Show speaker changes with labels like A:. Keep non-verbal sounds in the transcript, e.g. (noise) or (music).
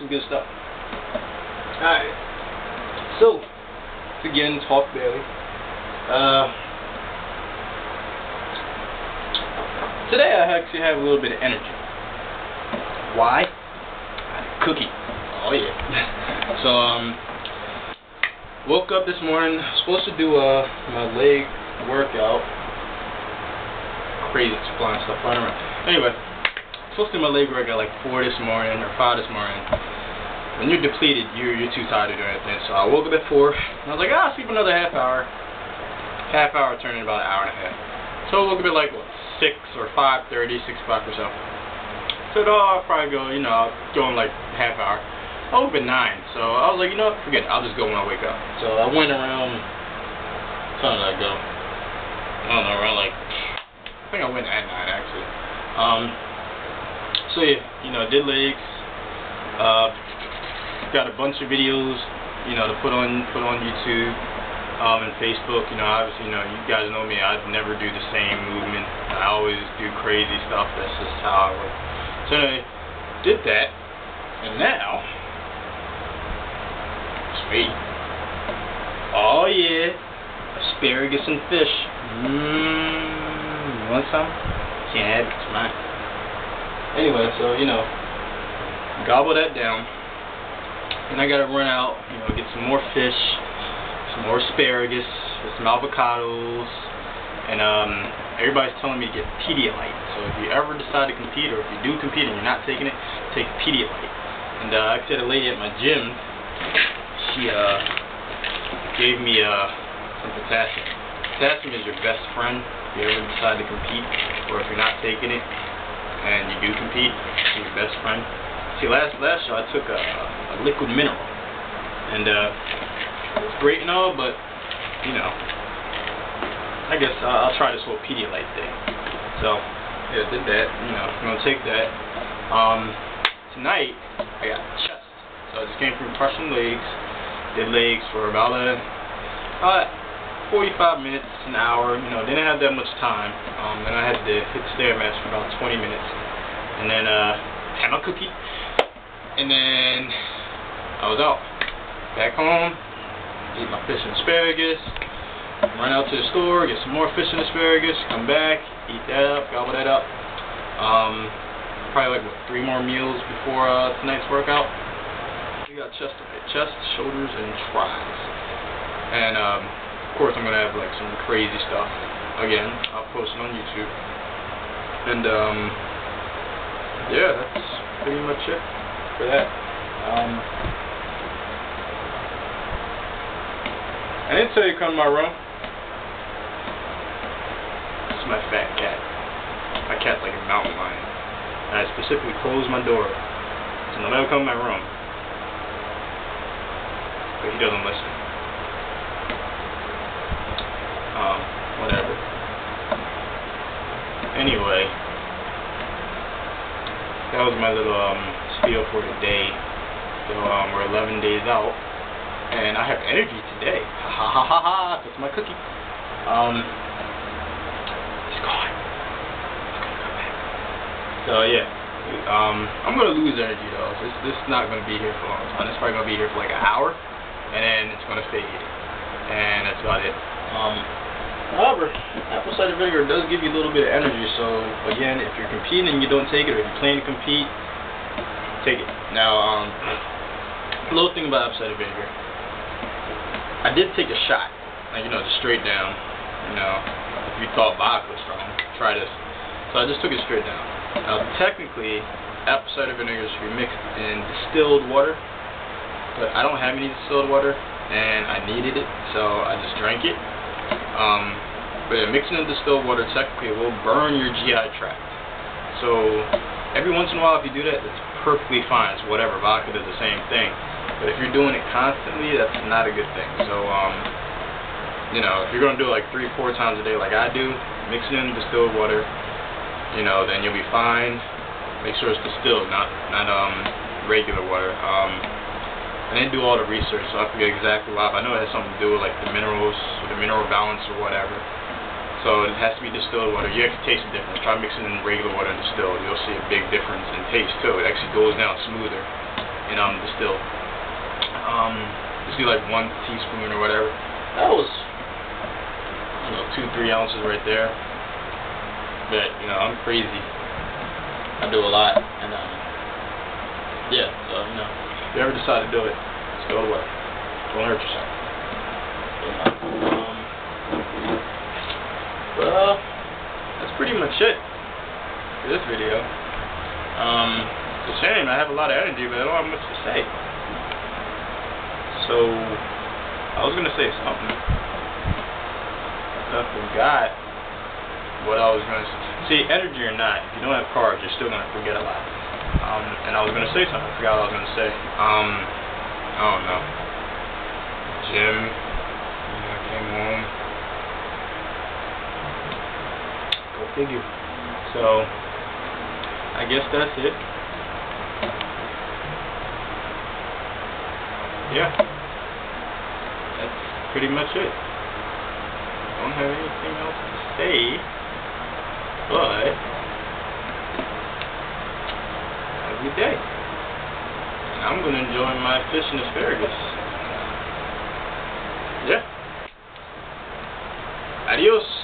A: some good stuff. Alright. So, again, Talk Bailey. Uh, today I actually have a little bit of energy. Why? Cookie. Oh yeah. (laughs) so, um, woke up this morning, supposed to do uh, my leg workout. Crazy flying stuff flying around. Anyway, supposed to do my leg workout like 4 this morning or 5 this morning. When you're depleted, you're, you're too tired to do anything. So I woke up at 4, and I was like, ah, I'll sleep another half hour. Half hour turned into about an hour and a half. So I woke up at like, what, 6 or 5.30, 6 o'clock or so. So I'll probably go, you know, go in like half hour. I at 9, so I was like, you know what, forget it, I'll just go when I wake up. So I went around, time did I go? I don't know, around like, I think I went at 9 actually. Um, so yeah, you know, did legs, uh, got a bunch of videos, you know, to put on, put on YouTube, um, and Facebook, you know, obviously, you know, you guys know me, I'd never do the same movement, I always do crazy stuff, that's just how I work. So anyway, did that, and now, sweet. Oh yeah, asparagus and fish. Mmm, you want some? Can't have it, it's mine. Anyway, so, you know, gobble that down. And I gotta run out, you know, get some more fish, more asparagus, some avocados, and um, everybody's telling me to get Pedialyte. So if you ever decide to compete, or if you do compete and you're not taking it, take Pedialyte. And uh, I said a lady at my gym, she uh, gave me uh, some potassium. Potassium is your best friend if you ever decide to compete, or if you're not taking it and you do compete, it's your best friend. See, last last show I took a, a liquid mineral, and uh, it's great and all, but you know, I guess I'll, I'll try this whole Pedialyte thing. So, yeah, did that. You know, I'm gonna take that. Um, tonight I got chest, so I just came from crushing legs did legs for about a uh, 45 minutes, an hour. You know, didn't have that much time. Um, then I had to hit the stairmaster for about 20 minutes, and then uh, had my cookie, and then I was out. Back home, eat my fish and asparagus. Run out to the store, get some more fish and asparagus. Come back, eat that up, gobble that up. Um, probably like what, three more meals before uh, tonight's workout. We got chest. Chest, shoulders, and tries. And um, of course I'm gonna have like some crazy stuff. Again, I'll post it on YouTube. And um, yeah, that's pretty much it for that. Um, I didn't tell you to come to my room. This is my fat cat. My cat's like a mountain lion. And I specifically closed my door so nobody will come to my room but he doesn't listen. Um, whatever. Anyway, that was my little um, spiel for today. So um, we're 11 days out, and I have energy today. Ha ha ha ha ha! That's my cookie. Um, it's gone. It's gonna come back. So yeah. Um, I'm gonna lose energy though. This this is not gonna be here for a long time. It's probably gonna be here for like an hour and then it's going to fade. And that's about it. Um, however, apple cider vinegar does give you a little bit of energy, so again, if you're competing and you don't take it, or if you're planning to compete, take it. Now, um, little thing about apple cider vinegar. I did take a shot, like, you know, just straight down. You know, if you thought vodka was strong, try this. So I just took it straight down. Now, technically, apple cider vinegar should be mixed in distilled water but I don't have any distilled water, and I needed it, so I just drank it. Um, but mixing in distilled water technically will burn your GI tract. So every once in a while, if you do that, it's perfectly fine. It's whatever. Vodka does the same thing. But if you're doing it constantly, that's not a good thing. So, um, you know, if you're going to do it like three, four times a day like I do, mix it in distilled water, you know, then you'll be fine. Make sure it's distilled, not, not um, regular water. Um, I didn't do all the research, so I forget exactly why, but I know it has something to do with like the minerals, or the mineral balance or whatever. So it has to be distilled water. You actually taste the difference. Try mixing in regular water and distilled. You'll see a big difference in taste too. It actually goes down smoother. in um distilled. Um, just do like one teaspoon or whatever. That was, you know, two three ounces right there. But you know, I'm crazy. I do a lot, and um, yeah. So you know, if you ever decide to do it, just go work. Don't hurt yourself. Um, well, that's pretty much it for this video. Um, it's a shame. I have a lot of energy, but I don't have much to say. So, I was gonna say something. I forgot what I was gonna say. See, energy or not, if you don't have carbs, you're still gonna forget a lot. Um, and I was gonna say something. I forgot what I was gonna say. Um, I don't know. Gym. I came home. Go figure. So, I guess that's it. Yeah. Pretty much it. Don't have anything else to say, but have a good day. I'm gonna enjoy my fish and asparagus. Yeah. Adios.